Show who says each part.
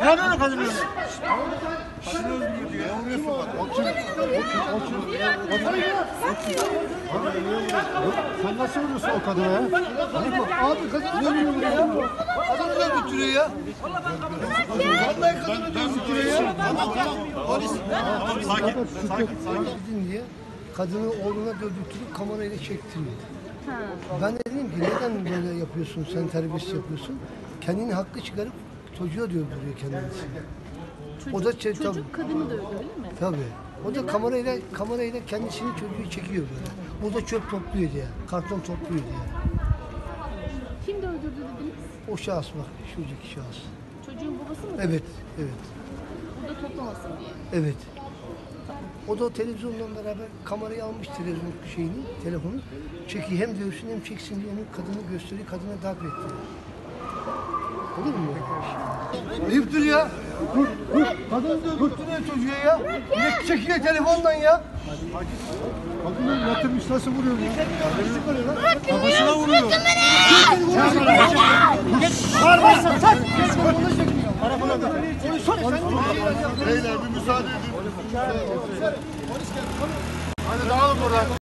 Speaker 1: Ne böyle kadın öyle?
Speaker 2: Sen nasıl vuruyorsun o kadına ya? Abi kadını ne vuruyor ya? Kadını da götürüyor ya. Vallahi kadını da götürüyor ya. Tamam tamam. Polis. Sakin, sakin, sakin. diye kadını oğluna dövdürtüp kamerayla çektiriyor. Ben de dedim ki neden böyle yapıyorsun, sen terbiyesiz yapıyorsun? Kendini haklı çıkarıp çocuğa dövdürüyor kendisi. O da çe-
Speaker 3: Çocuk
Speaker 2: tabii.
Speaker 3: kadını dövdü öyle mi?
Speaker 2: Tabii. O da kamerayla kamerayla kendisini çocuğu çekiyor böyle. O da çöp topluyor diye, karton topluyor diye.
Speaker 3: Kim de öldürdü dediniz?
Speaker 2: O şahıs bak, şuradaki şahıs.
Speaker 3: Çocuğun babası mı?
Speaker 2: Evet, evet,
Speaker 3: Burada toplamasın diye.
Speaker 2: evet. O da televizyondan beraber kamerayı almış televizyon şeyini, telefonu. Çekiyor hem dövsün hem çeksin diye hem kadını gösteriyor, kadına darp ettiriyor. Olur mu? Ayıptır ya. Dur, dur. Kadını dövdürtüyor çocuğa ya. Bir de çekiyor telefondan ya. Kadını yatırmış nasıl vuruyor bu?
Speaker 1: Kafasına vuruyor.
Speaker 2: Beyler bir müsaade edin. Hadi dağılın buradan.